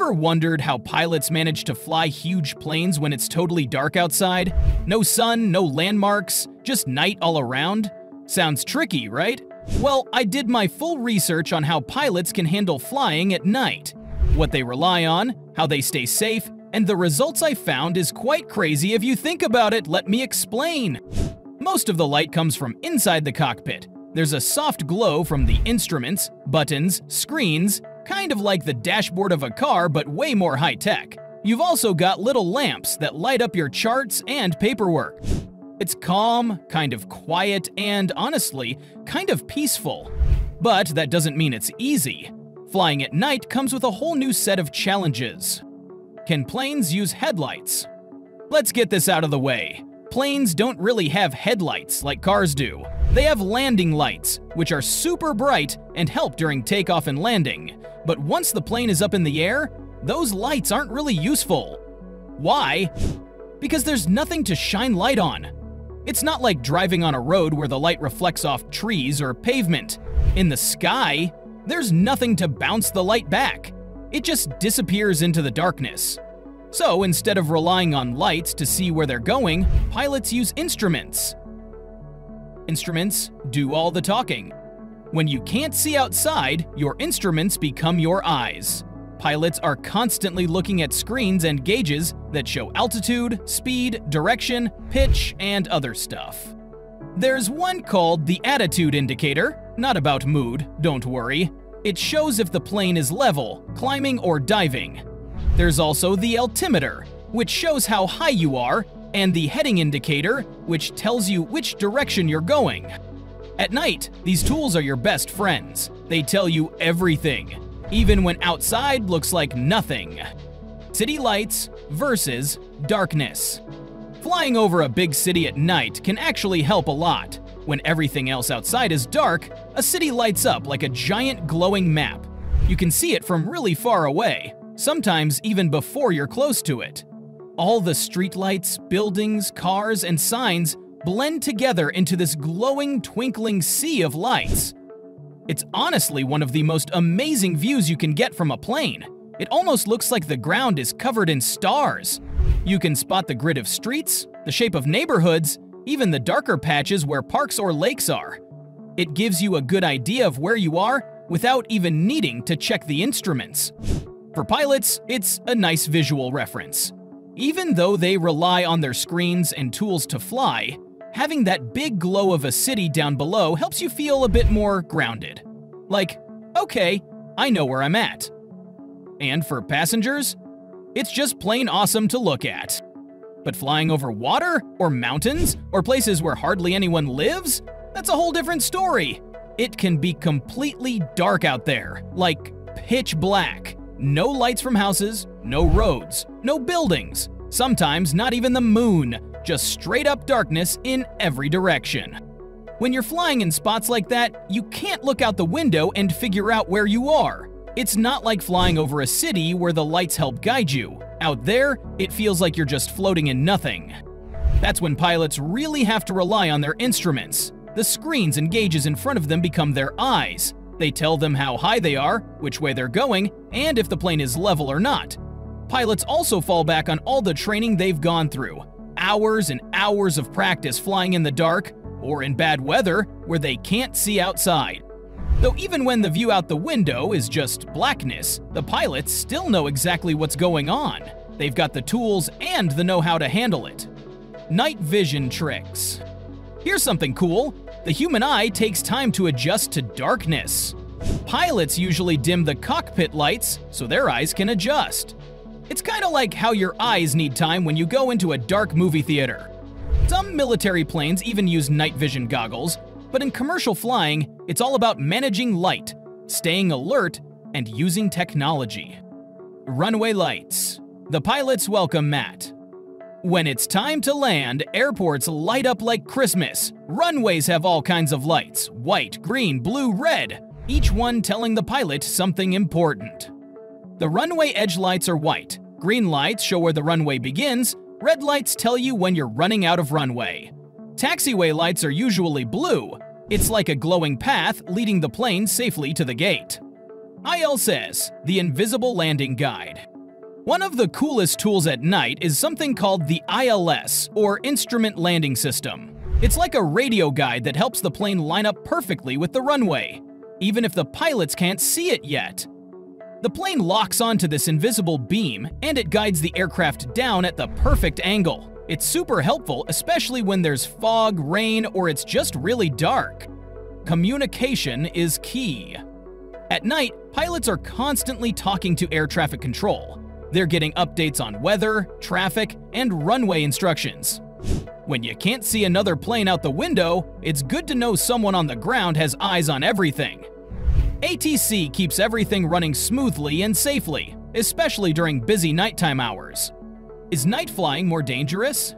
Ever wondered how pilots manage to fly huge planes when it's totally dark outside? No sun, no landmarks, just night all around? Sounds tricky, right? Well, I did my full research on how pilots can handle flying at night, what they rely on, how they stay safe, and the results I found is quite crazy if you think about it, let me explain. Most of the light comes from inside the cockpit. There's a soft glow from the instruments, buttons, screens, kind of like the dashboard of a car but way more high-tech. You've also got little lamps that light up your charts and paperwork. It's calm, kind of quiet, and honestly, kind of peaceful. But that doesn't mean it's easy. Flying at night comes with a whole new set of challenges. Can planes use headlights? Let's get this out of the way. Planes don't really have headlights like cars do. They have landing lights, which are super bright and help during takeoff and landing. But once the plane is up in the air, those lights aren't really useful. Why? Because there's nothing to shine light on. It's not like driving on a road where the light reflects off trees or pavement. In the sky, there's nothing to bounce the light back. It just disappears into the darkness. So instead of relying on lights to see where they're going, pilots use instruments. Instruments do all the talking. When you can't see outside, your instruments become your eyes. Pilots are constantly looking at screens and gauges that show altitude, speed, direction, pitch, and other stuff. There's one called the attitude indicator, not about mood, don't worry. It shows if the plane is level, climbing, or diving. There's also the altimeter, which shows how high you are, and the heading indicator, which tells you which direction you're going. At night, these tools are your best friends. They tell you everything, even when outside looks like nothing. City lights versus darkness. Flying over a big city at night can actually help a lot. When everything else outside is dark, a city lights up like a giant glowing map. You can see it from really far away, sometimes even before you're close to it. All the streetlights, buildings, cars, and signs blend together into this glowing, twinkling sea of lights. It's honestly one of the most amazing views you can get from a plane. It almost looks like the ground is covered in stars. You can spot the grid of streets, the shape of neighborhoods, even the darker patches where parks or lakes are. It gives you a good idea of where you are without even needing to check the instruments. For pilots, it's a nice visual reference. Even though they rely on their screens and tools to fly, having that big glow of a city down below helps you feel a bit more grounded. Like, okay, I know where I'm at. And for passengers, it's just plain awesome to look at. But flying over water, or mountains, or places where hardly anyone lives? That's a whole different story. It can be completely dark out there, like pitch black. No lights from houses, no roads, no buildings, sometimes not even the moon, just straight up darkness in every direction. When you're flying in spots like that, you can't look out the window and figure out where you are. It's not like flying over a city where the lights help guide you. Out there, it feels like you're just floating in nothing. That's when pilots really have to rely on their instruments. The screens and gauges in front of them become their eyes. They tell them how high they are, which way they're going, and if the plane is level or not. Pilots also fall back on all the training they've gone through, hours and hours of practice flying in the dark or in bad weather where they can't see outside. Though even when the view out the window is just blackness, the pilots still know exactly what's going on. They've got the tools and the know-how to handle it. Night vision tricks. Here's something cool. The human eye takes time to adjust to darkness. Pilots usually dim the cockpit lights so their eyes can adjust. It's kind of like how your eyes need time when you go into a dark movie theater. Some military planes even use night vision goggles, but in commercial flying, it's all about managing light, staying alert, and using technology. Runway lights. The pilots welcome mat. When it's time to land, airports light up like Christmas. Runways have all kinds of lights white, green, blue, red each one telling the pilot something important. The runway edge lights are white. Green lights show where the runway begins, red lights tell you when you're running out of runway. Taxiway lights are usually blue. It's like a glowing path leading the plane safely to the gate. ILS, the Invisible Landing Guide. One of the coolest tools at night is something called the ILS, or Instrument Landing System. It's like a radio guide that helps the plane line up perfectly with the runway, even if the pilots can't see it yet. The plane locks onto this invisible beam, and it guides the aircraft down at the perfect angle. It's super helpful, especially when there's fog, rain, or it's just really dark. Communication is key. At night, pilots are constantly talking to air traffic control. They're getting updates on weather, traffic, and runway instructions. When you can't see another plane out the window, it's good to know someone on the ground has eyes on everything. ATC keeps everything running smoothly and safely, especially during busy nighttime hours. Is night flying more dangerous?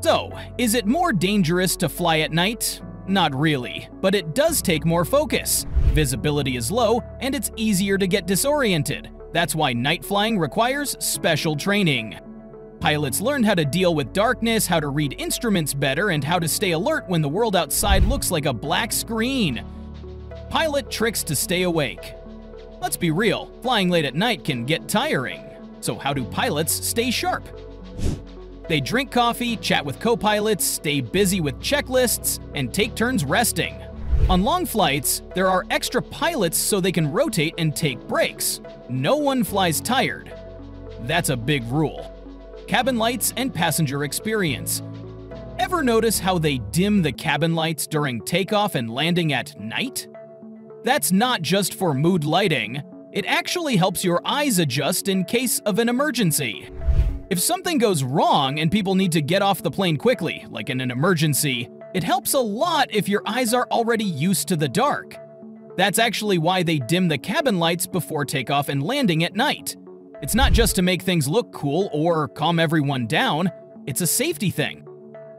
So, is it more dangerous to fly at night? Not really, but it does take more focus. Visibility is low, and it's easier to get disoriented, that's why night flying requires special training. Pilots learn how to deal with darkness, how to read instruments better, and how to stay alert when the world outside looks like a black screen. Pilot tricks to stay awake. Let's be real, flying late at night can get tiring. So how do pilots stay sharp? They drink coffee, chat with co-pilots, stay busy with checklists, and take turns resting. On long flights, there are extra pilots so they can rotate and take breaks. No one flies tired. That's a big rule. Cabin lights and passenger experience. Ever notice how they dim the cabin lights during takeoff and landing at night? That's not just for mood lighting. It actually helps your eyes adjust in case of an emergency. If something goes wrong and people need to get off the plane quickly, like in an emergency, it helps a lot if your eyes are already used to the dark. That's actually why they dim the cabin lights before takeoff and landing at night. It's not just to make things look cool or calm everyone down, it's a safety thing.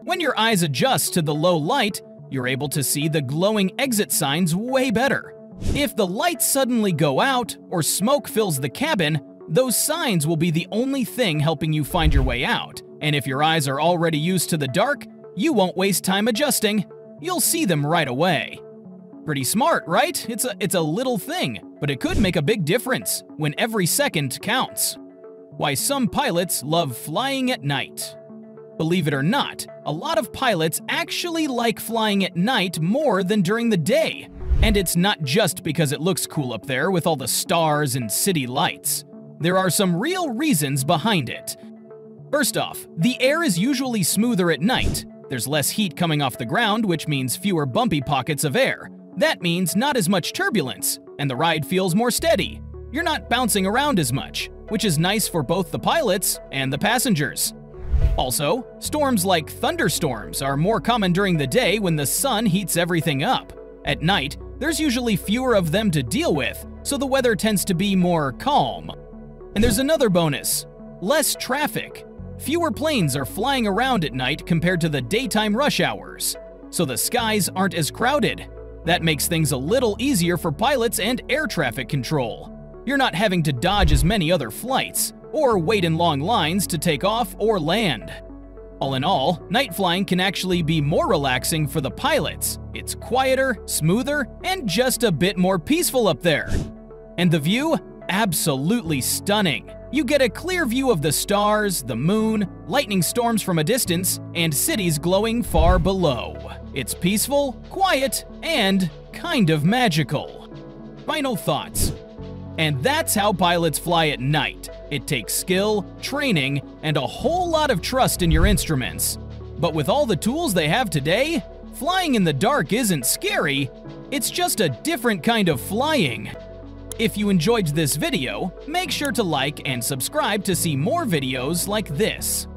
When your eyes adjust to the low light, you're able to see the glowing exit signs way better. If the lights suddenly go out or smoke fills the cabin, those signs will be the only thing helping you find your way out. And if your eyes are already used to the dark, you won't waste time adjusting. You'll see them right away. Pretty smart, right? It's a, it's a little thing, but it could make a big difference when every second counts. Why some pilots love flying at night. Believe it or not, a lot of pilots actually like flying at night more than during the day. And it's not just because it looks cool up there with all the stars and city lights. There are some real reasons behind it. First off, the air is usually smoother at night, there's less heat coming off the ground, which means fewer bumpy pockets of air. That means not as much turbulence, and the ride feels more steady. You're not bouncing around as much, which is nice for both the pilots and the passengers. Also, storms like thunderstorms are more common during the day when the sun heats everything up. At night, there's usually fewer of them to deal with, so the weather tends to be more calm. And there's another bonus less traffic. Fewer planes are flying around at night compared to the daytime rush hours, so the skies aren't as crowded. That makes things a little easier for pilots and air traffic control. You're not having to dodge as many other flights, or wait in long lines to take off or land. All in all, night flying can actually be more relaxing for the pilots. It's quieter, smoother, and just a bit more peaceful up there. And the view? Absolutely stunning. You get a clear view of the stars, the moon, lightning storms from a distance, and cities glowing far below. It's peaceful, quiet, and kind of magical. Final thoughts. And that's how pilots fly at night. It takes skill, training, and a whole lot of trust in your instruments. But with all the tools they have today, flying in the dark isn't scary, it's just a different kind of flying. If you enjoyed this video, make sure to like and subscribe to see more videos like this.